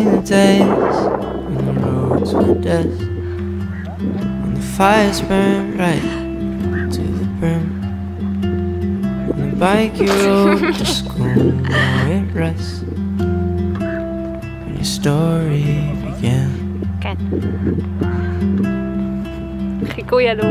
in the days when the roads were dust, when the fires burned right to the brim, when the bike you rode to school now it rests, when your story began. Good. Rico, yellow.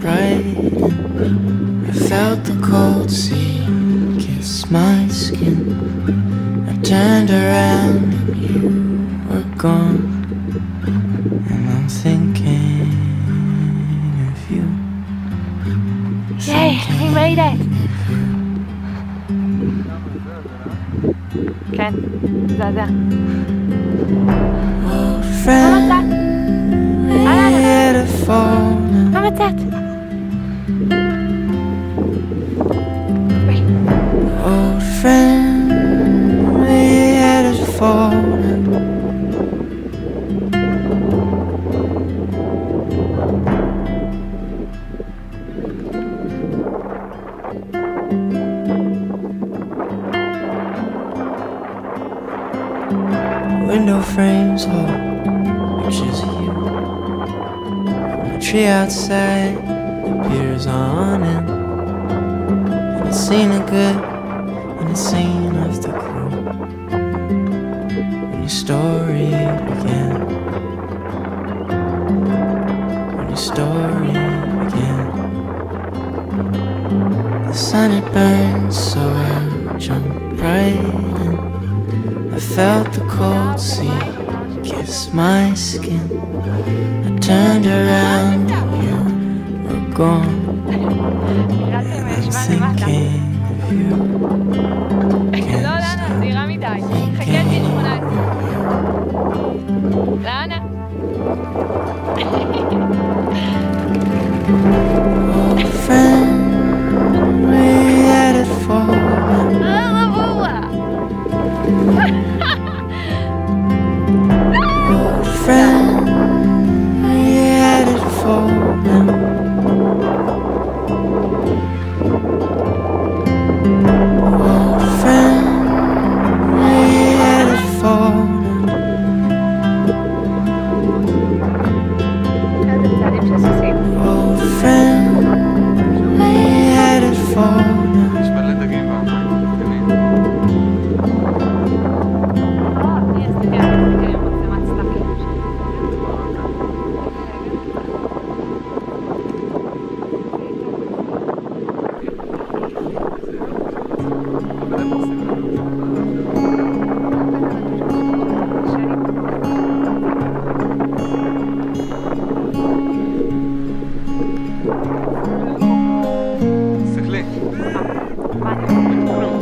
bright. I felt the cold sea kiss my skin. I turned around and you were gone. And I'm thinking of you. Yay, we made it! Ken, Zaza. Old friend. Window frames hold pictures of oh, you. From the tree outside appears on in. And it's seen a good and it's seen of the crew. When your story began. When your story began. The sun had burned, so I jumped right in. I felt the cold sea kiss my skin. I turned around, you were gone. נראה לי I'm ישבה למטה. thinking of you. לא, לאנה, צעירה מדי. חכי עד גיל 18. לאנה?